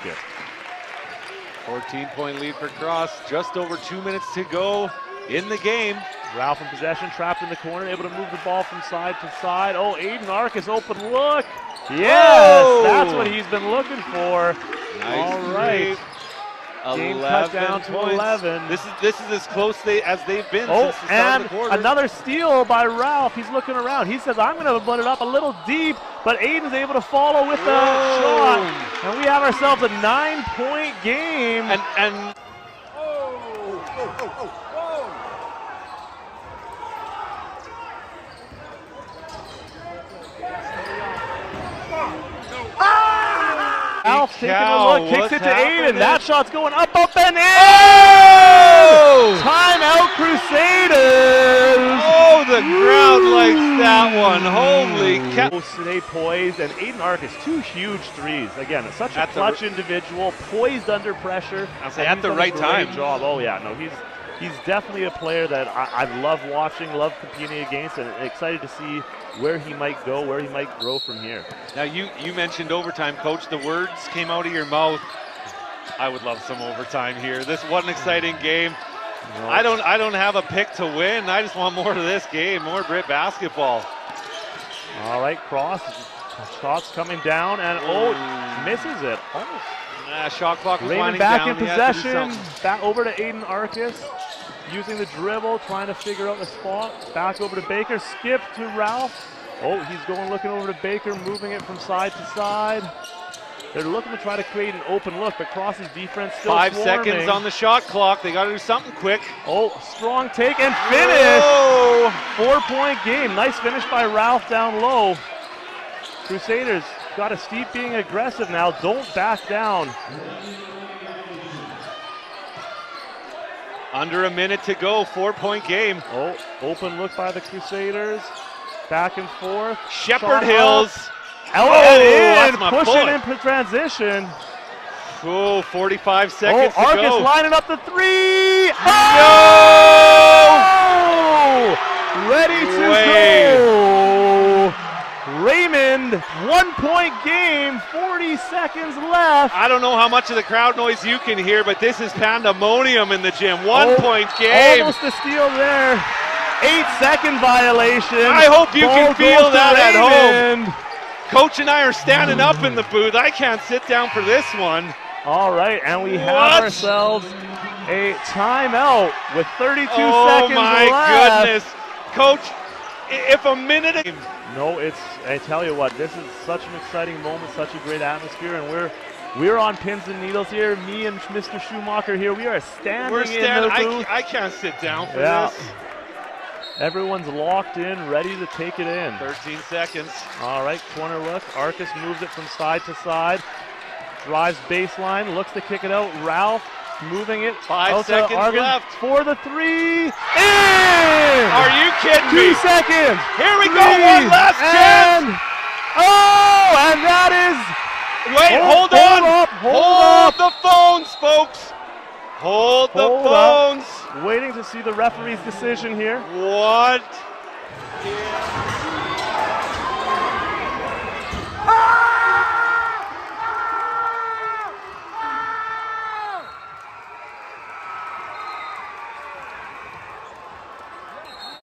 Skip. 14 point lead for Cross. Just over two minutes to go in the game. Ralph in possession, trapped in the corner, able to move the ball from side to side. Oh, Aiden Arcus, open look. Yes, Whoa! that's what he's been looking for. Nice All right. Game cut 11 down to points. 11. This is this is as close they, as they've been Oh, since the start and of the quarter. another steal by Ralph. He's looking around. He says, I'm going to put it up a little deep, but Aiden's able to follow with the Whoa. shot. Have ourselves a nine point game. and and Ralph taking cow, a look, kicks what's it to Aiden. happening? That shot's going up, up, and in. oh! Timeout Crusaders. The crowd likes that one. Holy cow! Stay poised, and Aiden Arcus, two huge threes. Again, such a At clutch individual, poised under pressure. I'll say at the right time. Job. Oh yeah, no, he's he's definitely a player that I, I love watching, love competing against, and excited to see where he might go, where he might grow from here. Now you you mentioned overtime, coach. The words came out of your mouth. I would love some overtime here. This what an exciting game. I don't I don't have a pick to win. I just want more of this game, more Brit basketball. All right, cross. Shots coming down, and oh, misses it. Almost Ah, shot clock was Raymond back down. in He had to do possession. Back over to Aiden Arcus. Using the dribble, trying to figure out the spot. Back over to Baker. Skip to Ralph. Oh, he's going looking over to Baker, moving it from side to side. They're looking to try to create an open look, but Cross's defense still Five swarming. seconds on the shot clock. They got to do something quick. Oh, strong take and finish. Whoa! Four-point game. Nice finish by Ralph down low. Crusaders got a steep being aggressive now. Don't back down. Under a minute to go. Four point game. Oh, open look by the Crusaders. Back and forth. Shepherd Shot Hills. Out Oh, that's in. Pushing boy. in transition. Oh, 45 Oh, seconds to Arcus go. lining up the three. No! Oh! Ready to Way. go. Raymond, one point game, 40 seconds left. I don't know how much of the crowd noise you can hear, but this is pandemonium in the gym. One Oh, point game. Almost a steal there. Eight second violation. I hope you can feel that at home. Coach and I are standing up in the booth. I can't sit down for this one. All right, and we have What? ourselves a timeout with 32 oh seconds my left. goodness. Coach, if a minute. No, it's I tell you what, this is such an exciting moment, such a great atmosphere, and we're we're on pins and needles here. Me and Mr. Schumacher here. We are standing We're in standing. the booth. I, I can't sit down for Yeah. this. Everyone's locked in, ready to take it in. 13 seconds. All right, corner look. Arcus moves it from side to side. Drives baseline, looks to kick it out. Ralph moving it. Five seconds Argan left. For the three. In! Are you kidding Two me? seconds. Here we go. One last chance. Oh, and that is. Wait, Hold- hold, hold on. up, hold the phones, folks. Hold the Hold up. phones. is waiting to see the referee's decision here. What?